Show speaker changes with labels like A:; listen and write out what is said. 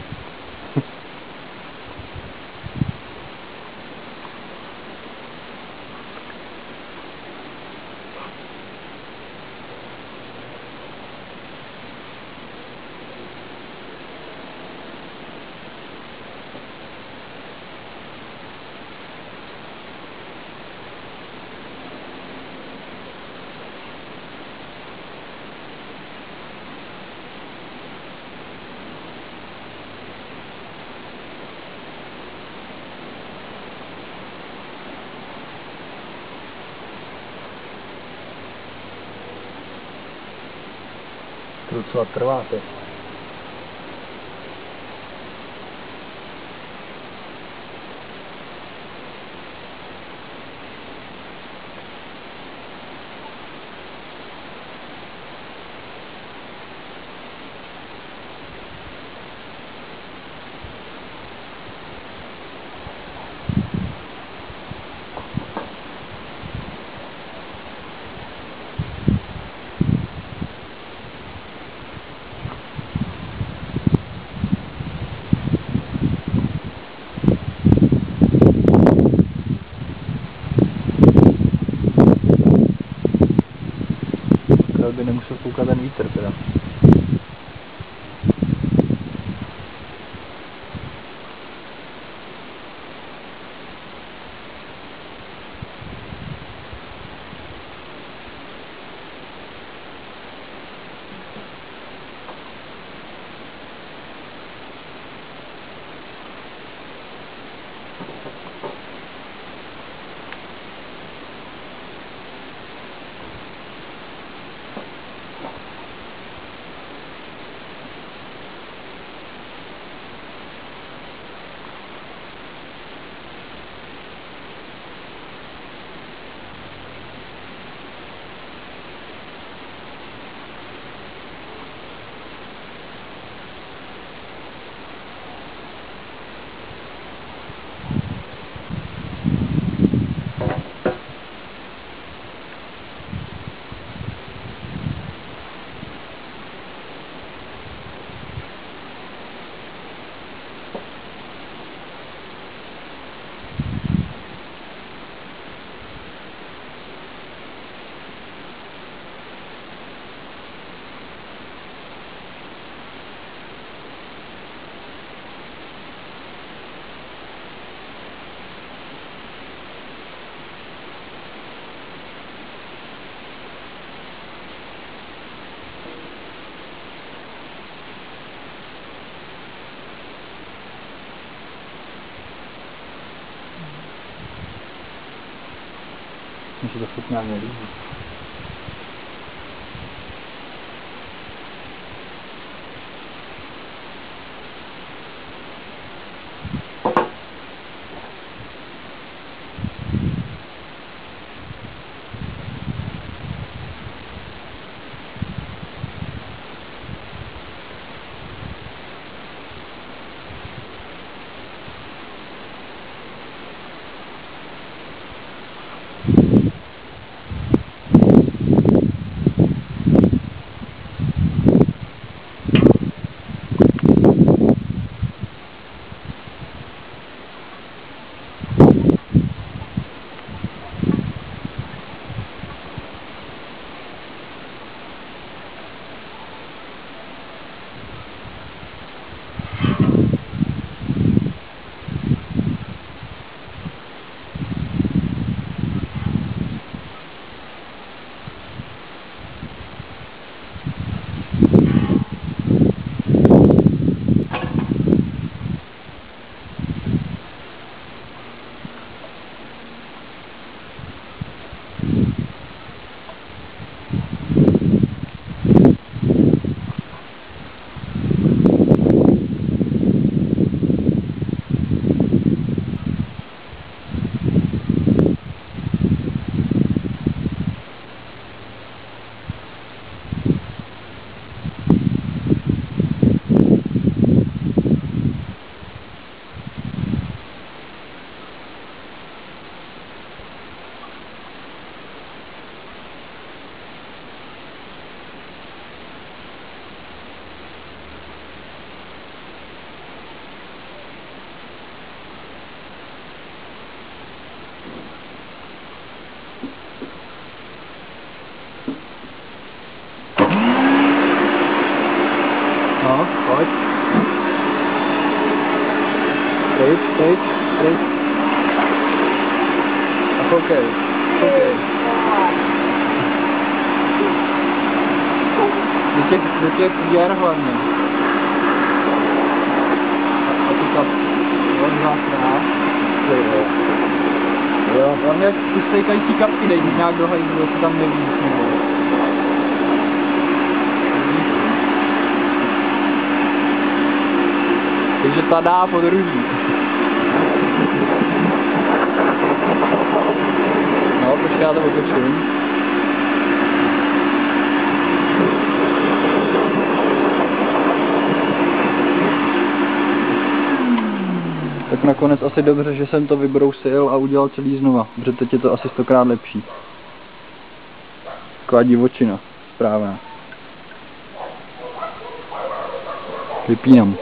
A: い。sul suo approvate. By nemusel koukat ten vítr teda. Myślę, że to finalnie Ja, Kreuz. Straight, straight, straight. Okay. Jo. Hlavně ty stejkající kapky dej nějak do hajzlu, jestli tam nevíš. Nebo. Takže padá podruží. No, to otočím. Tak nakonec asi dobře, že jsem to vybrousil a udělal celý znova, protože teď je to asi stokrát lepší. Taková divočina, správná. Vypínám.